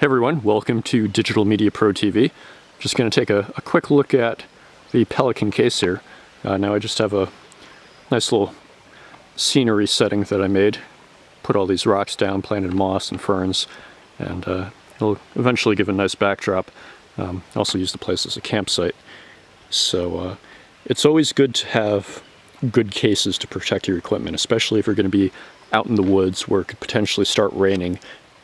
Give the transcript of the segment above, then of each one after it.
Hey everyone, welcome to Digital Media Pro TV. Just going to take a, a, quick look at the Pelican case here. Uh, now I just have a nice little scenery setting that I made. Put all these rocks down, planted moss and ferns, and uh, it'll eventually give a nice backdrop. Um, also use the place as a campsite. So uh, it's always good to have good cases to protect your equipment, especially if you're going to be out in the woods where it could potentially start raining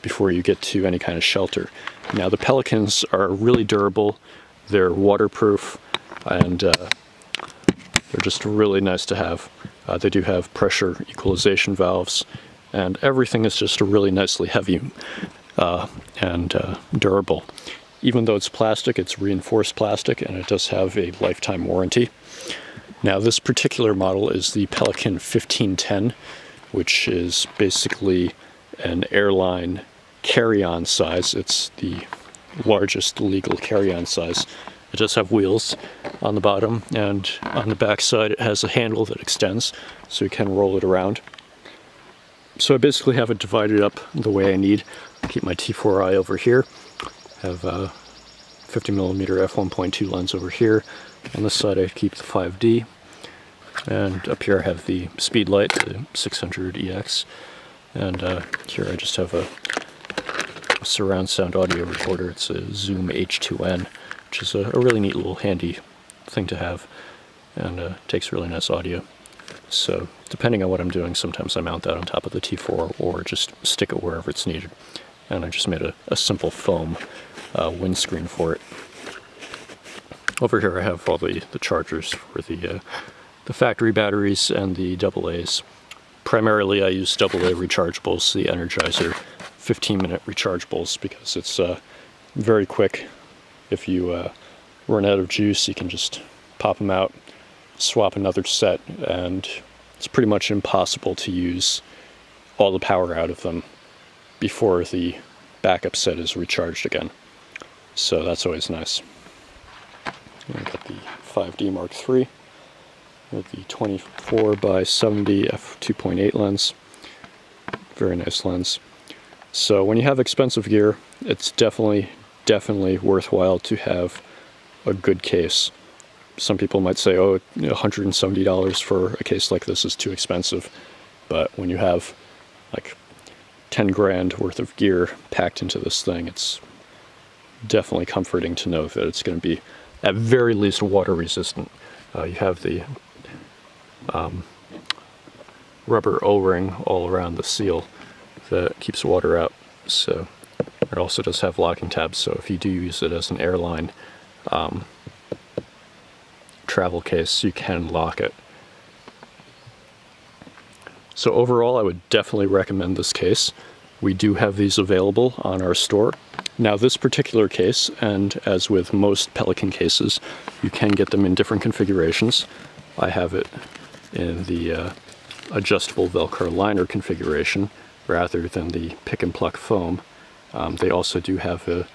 before you get to any kind of shelter. Now the Pelicans are really durable, they're waterproof, and uh, they're just really nice to have. Uh, they do have pressure equalization valves, and everything is just a really nicely heavy uh, and uh, durable. Even though it's plastic, it's reinforced plastic, and it does have a lifetime warranty. Now this particular model is the Pelican 1510, which is basically an airline carry-on size. It's the largest legal carry-on size. It does have wheels on the bottom and on the back side it has a handle that extends so you can roll it around. So I basically have it divided up the way I need. Keep my T4i over here. Have a 50mm f1.2 lens over here. On this side I keep the 5D. And up here I have the Speedlight, the 600EX. And uh, here I just have a surround sound audio recorder. It's a Zoom H2N, which is a, a really neat little handy thing to have and uh, takes really nice audio. So depending on what I'm doing, sometimes I mount that on top of the T4 or just stick it wherever it's needed. And I just made a, a simple foam uh, windscreen for it. Over here I have all the, the chargers for the, uh, the factory batteries and the AA's. Primarily I use AA rechargeables, the Energizer 15 minute rechargeables because it's uh, very quick. If you uh, run out of juice, you can just pop them out, swap another set, and it's pretty much impossible to use all the power out of them before the backup set is recharged again. So that's always nice. I got the 5D Mark III with the 24 by 70 f2.8 lens. Very nice lens. So when you have expensive gear, it's definitely, definitely worthwhile to have a good case. Some people might say, oh, $170 for a case like this is too expensive. But when you have like 10 grand worth of gear packed into this thing, it's definitely comforting to know that it's going to be at very least water resistant. Uh, you have the um, rubber O-ring all around the seal that keeps water out. So it also does have locking tabs, so if you do use it as an airline um, travel case, you can lock it. So overall, I would definitely recommend this case. We do have these available on our store. Now this particular case, and as with most Pelican cases, you can get them in different configurations. I have it in the uh, adjustable Velcro liner configuration, rather than the pick and pluck foam. Um, they also do have a,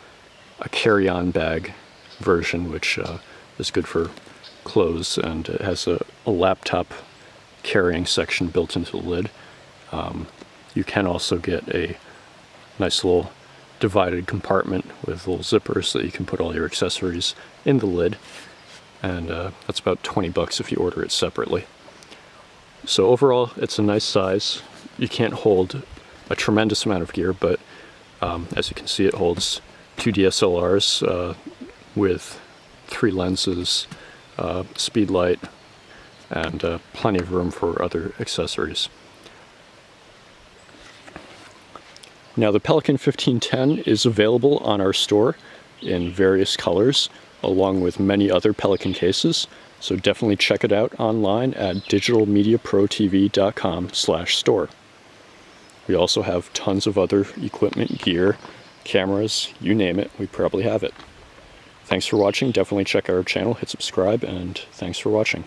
a carry-on bag version which uh, is good for clothes and it has a, a, laptop carrying section built into the lid. Um, you can also get a nice little divided compartment with little zippers so that you can put all your accessories in the lid and uh, that's about 20 bucks if you order it separately. So overall it's a nice size. You can't hold a tremendous amount of gear, but um, as you can see, it holds two DSLRs uh, with three lenses, uh, speed light, and uh, plenty of room for other accessories. Now the Pelican 1510 is available on our store in various colors, along with many other Pelican cases, so definitely check it out online at digitalmediaprotv.com slash store. We also have tons of other equipment, gear, cameras, you name it, we probably have it. Thanks for watching, definitely check out our channel, hit subscribe, and thanks for watching.